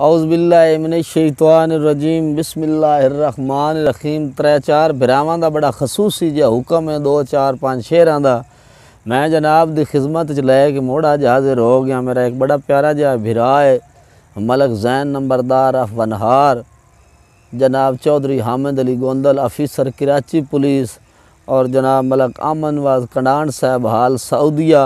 औजबिल्लाजीम बिस्मिल्लाहमान रखीम त्रै चार ब्रावान का बड़ा खसूसी जहा हुक्म है, दो चार पाँच शेर का मैं जनाब की खिदमत लै के हाजिर हो गया, मेरा एक बड़ा प्यारा जहा भिरा है, मलक जैन नंबरदार अफवनहार। जनाब चौधरी हामिद अली गोंदल, अफिसर कराची पुलिस। और जनाब मलक अमन वाज साहब हाल सऊदिया।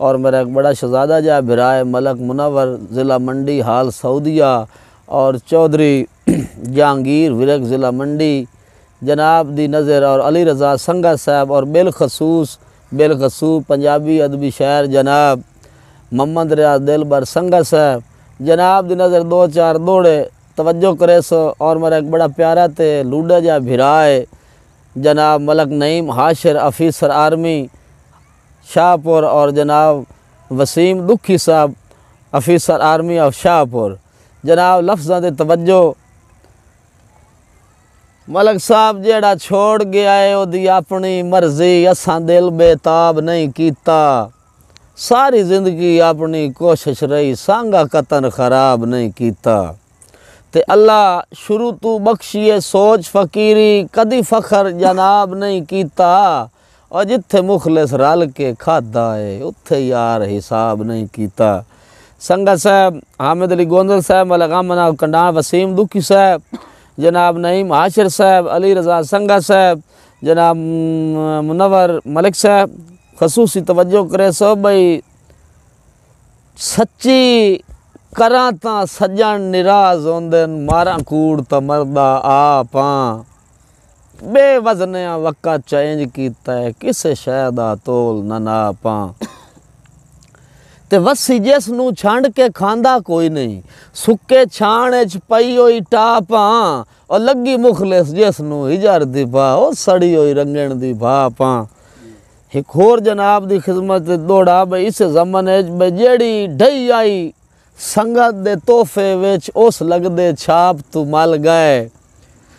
और मेरा एक बड़ा शहजादा जहा बिराए मलक मुनवर ज़िला मंडी, हाल सऊदिया। और चौधरी जहांगीर, विरक ज़िला मंडी। जनाब दी नज़र और अली रज़ा संगा साहब और बिलखसूस बिलखसूस पंजाबी अदबी शायर जनाब मोहम्मद रियाज दिलबर संगा साहब। जनाब दी नज़र दो चार दौड़े, तवज्जो करे सो। और मेरा एक बड़ा प्यारा ते लूडा जहा भिरा है जनाब मलक नईम हाशिर, अफीसर आर्मी। शाहपुर और जनाब वसीम दुखी साहब ऑफिसर आर्मी ऑफ़ शाहपुर। जनाब लफ्ज़ों दे तवज्जो। मलक साहब जेड़ा छोड़ गया है ओदी अपनी मर्ज़ी, असा दिल बेताब नहीं कीता। सारी ज़िंदगी अपनी कोशिश रही, सांगा कतन खराब नहीं कीता। ते अल्लाह शुरू तू बख्शिए, सोच फकीरी, कदी फखर जनाब नहीं कीता। और जिथे मुखलिस रल के खादा है उत्थे यार हिसाब नहीं कीता संगत साहब हामिद अली गोंदल साहब मलगामना कंडा वसीम दुखी साहब जनाब नईम हाशिर साहब अली रज़ा संगा साहब जनाब मुनवर मलिक साहब खसूसी तवज्जो करे सो भाई सच्ची करा ਤਾਂ ਸੱਜਣ ਨਿਰਾਜ਼ ਹੁੰਦੇ ਮਾਰਾਂ ਕੂੜ ਤਾਂ ਮਰਦਾ ਆਪਾਂ ਬੇਵਜ਼ਨਿਆ ਵਕਾ ਚੇਂਜ ਕੀਤਾ ਹੈ, ਕਿਸੇ ਸ਼ੈ ਦਾ ਤੋਲ ਨਾ ਨਾ ਪਾ ਤੇ ਵਸੀ ਜਿਸ ਨੂੰ ਛਾਂਡ ਕੇ ਖਾਂਦਾ ਕੋਈ ਨਹੀਂ, ਸੁੱਕੇ ਛਾਣ ਚ ਪਈ ਹੋਈ ਟਾਪਾਂ ਔਰ ਲੱਗੀ ਮੁਖਲਸ ਜਿਸ ਨੂੰ ਹਿਜਰ ਦੀ ਪਾ ਉਹ ਸੜੀ ਹੋਈ ਰੰਗਣ ਦੀ ਭਾਪਾਂ ਇੱਕ ਹੋਰ ਜਨਾਬ ਦੀ ਖਿਦਮਤ ਦੋੜਾ ਬਈ, ਇਸ ਜ਼ਮਾਨੇ ਵਿੱਚ ਜਿਹੜੀ ਢਈ ਆਈ ਸੰਗਤ ਦੇ ਤੋਹਫੇ ਵਿੱਚ ਉਸ ਲੱਗਦੇ ਛਾਪ ਤੂੰ ਮਲ ਗਏ।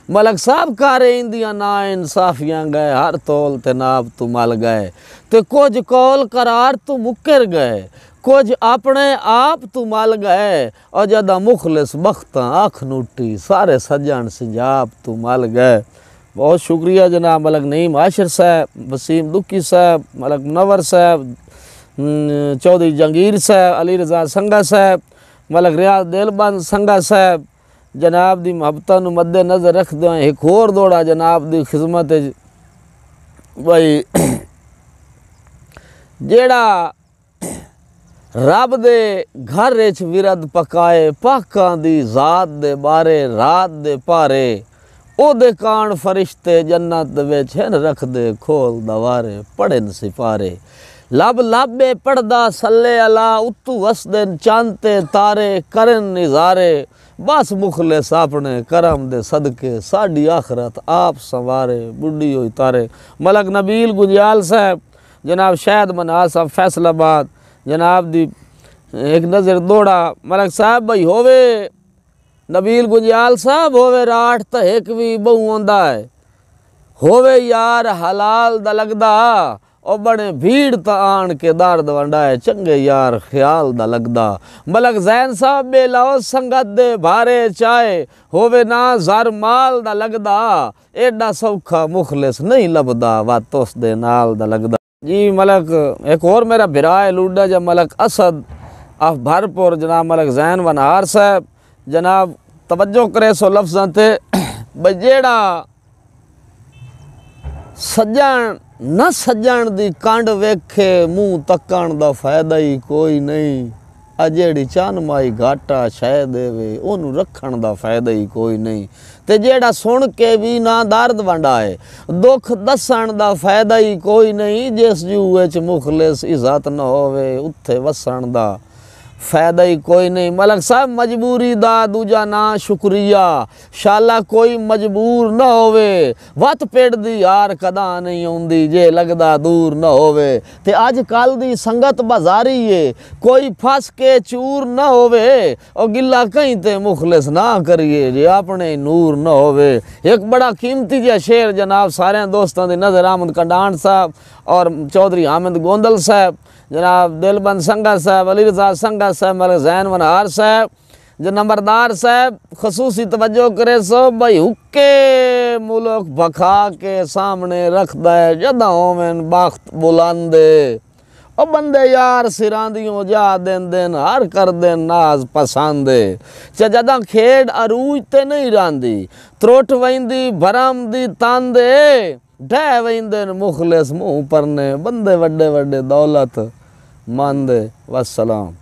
मलक साहब कारे इंदियाँ ना इंसाफियाँ गए, हर तोल ते नाप तू मल गए। ते कुछ कौल करार तू मुकर गए कुछ अपने आप तू मल गए। और जदा मुखलिस बख्ता अख नूटी, सारे सज्जन सिजाब तू मल गए। बहुत शुक्रिया जनाब, मलक नईम आशिर साहब, वसीम दुखी साहब, मलक नवर साहब चौधरी जहांगीर साहब, अली रज़ा संगा साहब, मलक रियाज दिलबंद संगा साहब ਜਨਾਬ ਦੀ ਮੁਹੱਬਤਾਂ ਨੂੰ ਮੱਦੇ ਨਜ਼ਰ ਰੱਖਦੇ ਹੋਏ ਇੱਕ ਹੋਰ ਦੌੜਾ ਜਨਾਬ ਦੀ ਖਿਦਮਤ ਵਿੱਚ ਬਈ ਜਿਹੜਾ ਰੱਬ ਦੇ ਘਰ ਵਿੱਚ ਵਿਰਦ ਪਕਾਏ, ਪਾਕਾਂ ਦੀ ਜ਼ਾਤ ਦੇ ਬਾਰੇ, ਰਾਤ ਦੇ ਭਾਰੇ, ਉਹਦੇ ਕਾਣ ਫਰਿਸ਼ਤੇ ਜੰਨਤ ਵਿੱਚ ਹਨ ਰੱਖਦੇ, ਖੋਲ ਦਵਾਰੇ ਪੜਨ ਸਿਪਾਰੇ। लब लाबे पड़दा सल्ले अला उत्तू वसदन चांते तारे करन निजारे बस मुखलिस अपने करम दे सदके, साड़ी आखरत आप संवारे, बुढ़ी हुई तारे। मलक नबील गुंजाल साहब, जनाब शायद मना साहब, फैसलाबाद, जनाब दी एक नज़र दौड़ा। मलक साहब भाई होवे, नबील गुंजाल साहब होवे, राठ तो एक भी बहु आंदा है। होवे यार हलाल दा लगदा। ਉਹ ਬੜੇ ਭੀੜ ਤਾਂ ਆਣ ਕੇ ਦਰਦ ਵੰਡਾਏ ਚੰਗੇ ਯਾਰ ਖਿਆਲ ਦਾ ਲੱਗਦਾ ਮਲਕ ਜ਼ੈਨ ਸਾਹਿਬ ਬੇ ਲਾਓ ਸੰਗਤ ਦੇ ਭਾਰੇ ਚਾਏ ਹੋਵੇ ਨਾ ਜ਼ਰ ਮਾਲ ਦਾ ਲੱਗਦਾ ਐਡਾ ਸੌਖਾ ਮੁਖਲਿਸ ਨਹੀਂ ਲੱਭਦਾ ਵਾ ਤੋਸ ਦੇ ਨਾਲ ਦਾ ਲੱਗਦਾ ਜੀ ਮਲਕ ਇੱਕ ਹੋਰ ਮੇਰਾ ਭਰਾ ਹੈ ਲੂਡਾ ਜਾਂ ਮਲਕ ਅਸਦ ਆਫ ਭਰਪੁਰ ਜਨਾਬ ਮਲਕ ਜ਼ੈਨ ਵਨਹਾਰ ਸਾਹਿਬ ਜਨਾਬ ਤਵੱਜੋ ਕਰੇ ਸੋ ਲਫ਼ਜ਼ਾਂ ਤੇ ਬਜੇੜਾ ਸੱਜਣ ਨਾ ਸੱਜਣ ਦੀ ਕੰਡ ਵੇਖੇ, ਮੂੰਹ ਤੱਕਣ ਦਾ ਫਾਇਦਾ ਹੀ ਕੋਈ ਨਹੀਂ। ਆ ਜਿਹੜੀ ਚੰਨ ਮਾਈ ਘਾਟਾ ਸ਼ਹਿ ਦੇਵੇ, ਉਹਨੂੰ ਰੱਖਣ ਦਾ ਫਾਇਦਾ ਹੀ ਕੋਈ ਨਹੀਂ। ਤੇ ਜਿਹੜਾ ਸੁਣ ਕੇ ਵੀ ਨਾ ਦਰਦ ਵੰਡਾਏ, ਦੁੱਖ ਦੱਸਣ ਦਾ ਫਾਇਦਾ ਹੀ ਕੋਈ ਨਹੀਂ। ਜਿਸ ਜੂ ਵਿੱਚ ਮੁਖਲਿਸ ਇਜ਼ਤ ਨਾ ਹੋਵੇ, ਉੱਥੇ ਵਸਣ ਦਾ फ़ायदा ही कोई नहीं मलक साहब मजबूरी दा दूजा ना शुक्रिया शाला कोई मजबूर ना होवे वत पेड़ दी यार कदा नहीं आउंदी जे लगदा दूर ना होवे ते अज कल दी संगत बाजारी है कोई फस के चूर ना होवे और गिला कहीं ते मुखलिस ना करिए जे अपने नूर ना होवे एक बड़ा कीमती जिहा शेर जनाब सारे दोस्तों दी नज़र आमद कंडान साहब और चौधरी हामिद गोंदल साहब जनाब दिलबंद संगा साहब अली रजा संगा साहब, मलक जैन वनहार साहब, जो नंबरदार साहब, खसूसी तवज्जो करे सो भाई हुक्के मुल्क भखा के सामने रख दे जदा बुलंदे ओ बंदे यार सिरां दियों जा देन देन, हर कर देन नाज पसंद च जदा खेड अरूज ते नहीं रांदी, त्रोट वैंदी, भरम दी तांदे ढह वैंदे मुखलिस मुँह परने बंदे वड्डे वड्डे दौलत मंद वसलाम